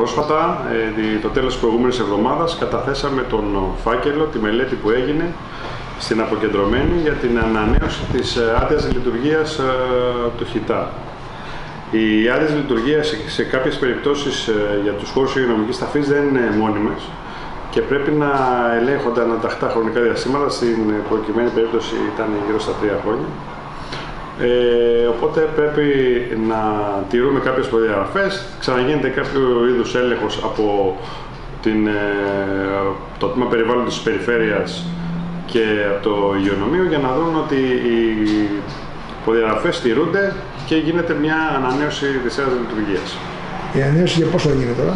πρόσφατα, ε, το τέλος της προηγούμενης εβδομάδας, καταθέσαμε τον φάκελο, τη μελέτη που έγινε στην αποκεντρωμένη για την ανανέωση της ε, άδειας λειτουργίας ε, του ΧΙΤΑ. Οι άδειες λειτουργίας σε κάποιες περιπτώσεις για τους χώρους υγειονομικής ταφής δεν είναι μόνιμες και πρέπει να ελέγχονται αναταχτά χρονικά διαστήματα. Στην προκειμένη περίπτωση ήταν γύρω στα τρία χρόνια. Ε, οπότε πρέπει να τηρούμε κάποιες προδιαγραφές, ξαναγίνεται κάποιο είδους έλεγχος από την, ε, το τμήμα περιβάλλοντος της περιφέρειας και από το υγειονομείο για να δουν ότι οι προδιαγραφές τηρούνται και γίνεται μια ανανέωση της έδρας λειτουργίας. Η ανανέωση για πόσο γίνεται τώρα;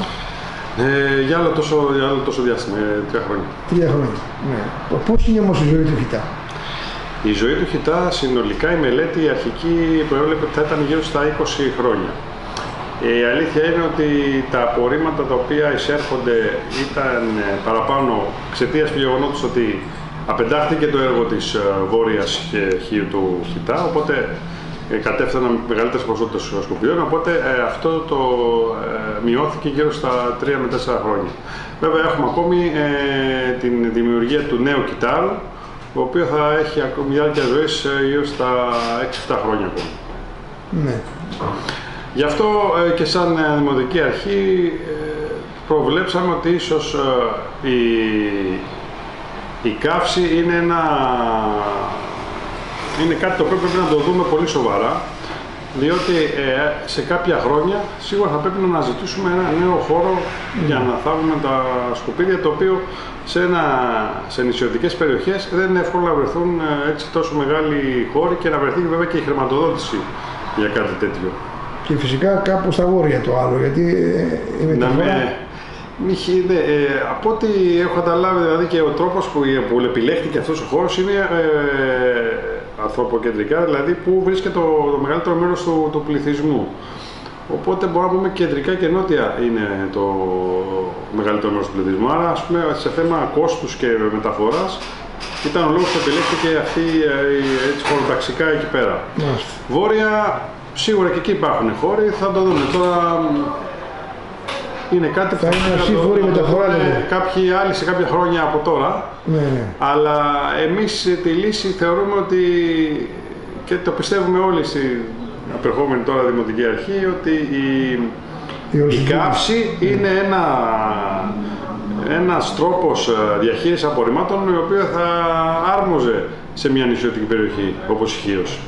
Ε, για, άλλο τόσο, για άλλο τόσο διάστημα, ε, τρία χρόνια. Τρία χρόνια, ναι. Πώς είναι όμως η ζωή του χιτά; Η ζωή του Χιτά συνολικά η μελέτη η αρχική προέβλεπε ότι θα ήταν γύρω στα 20 χρόνια. Η αλήθεια είναι ότι τα απορρίμματα τα οποία εισέρχονται ήταν παραπάνω εξαιτίας του γεγονότος ότι απεντάχθηκε το έργο της ε, βόρειας χείου του Χιτά, οπότε ε, κατέφθαναν μεγαλύτερες ποσότητες σκουπιών, οπότε ε, αυτό το μειώθηκε γύρω στα 3 με 4 χρόνια. Βέβαια έχουμε ακόμη την δημιουργία του νέου Κιτάρου, το οποίο θα έχει ακόμη διάρκεια ζωή γύρω στα 6-7 χρόνια ακόμη. Ναι. Γι' αυτό ε, και σαν ε, Δημοτική Αρχή ε, προβλέψαμε ότι ίσως η, η καύση είναι, ένα, είναι κάτι το οποίο πρέπει να το δούμε πολύ σοβαρά διότι σε κάποια χρόνια σίγουρα θα πρέπει να αναζητήσουμε ένα νέο χώρο για να θάβουμε τα σκουπίδια, το οποίο σε, ένα, σε νησιωτικές περιοχές δεν είναι εύκολο να βρεθούν ε, έτσι τόσο μεγάλοι χώροι και να βρεθεί βέβαια και η χρηματοδότηση για κάτι τέτοιο. Και φυσικά κάπου στα βόρεια το άλλο, γιατί ε, η μεταφορά... Ναι, ναι, ε, από ό,τι έχω καταλάβει δηλαδή και ο τρόπος που, που επιλέχθηκε αυτός ο χώρος είναι ε, ανθρωποκεντρικά, δηλαδή που βρίσκεται το, το μεγαλύτερο μέρος του, του πληθυσμού. Οπότε μπορούμε να πούμε κεντρικά και νότια είναι το μεγαλύτερο μέρος του πληθυσμού. Άρα, ας πούμε, σε θέμα κόστους και μεταφοράς ήταν ο λόγος που επιλέχθηκε αυτή ε, έτσι χωροταξικά εκεί πέρα. Βόρεια, σίγουρα και εκεί υπάρχουν χώροι, θα το δούμε. Τώρα είναι κάτι που θα είναι μεταφορά. Κάποιοι άλλοι σε κάποια χρόνια από τώρα. Ναι, ναι. Αλλά εμείς τη λύση θεωρούμε ότι και το πιστεύουμε όλοι απερχόμενη τώρα Δημοτική Αρχή ότι η, η καύση είναι ένα, ένας τρόπος ε, διαχείρισης απορριμμάτων ο οποίος θα άρμοζε σε μια νησιωτική περιοχή όπως η Χίος.